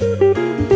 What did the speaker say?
Música